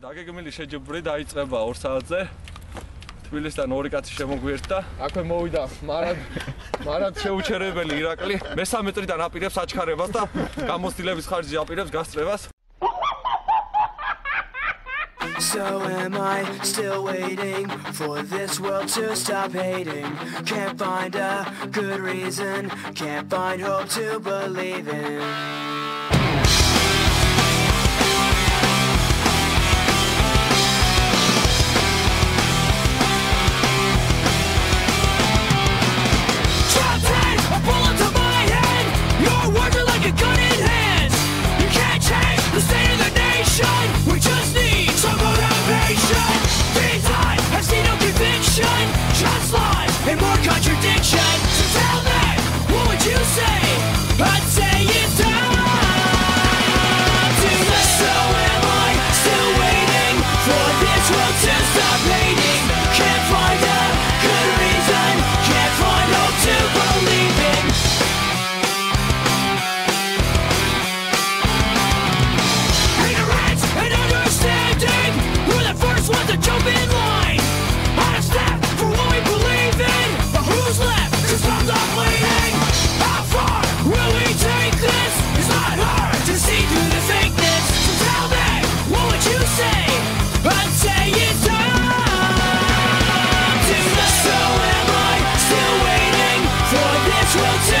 დაგეგმილი შეჯიბრი დაიწყება 2 საათზე. თბილისიდან ორი კაცი შემოგვიერთა. აქვე მოვიდა მარად მარად შეუჩერებელი ირაკლი. მესამე წრიდან აპირებს აჩქარებას და გამოცდილების ხარჯი აპირებს გასწრებას. So am I still waiting for this world to stop hating Can't find a good reason, can't find hope to believe in will take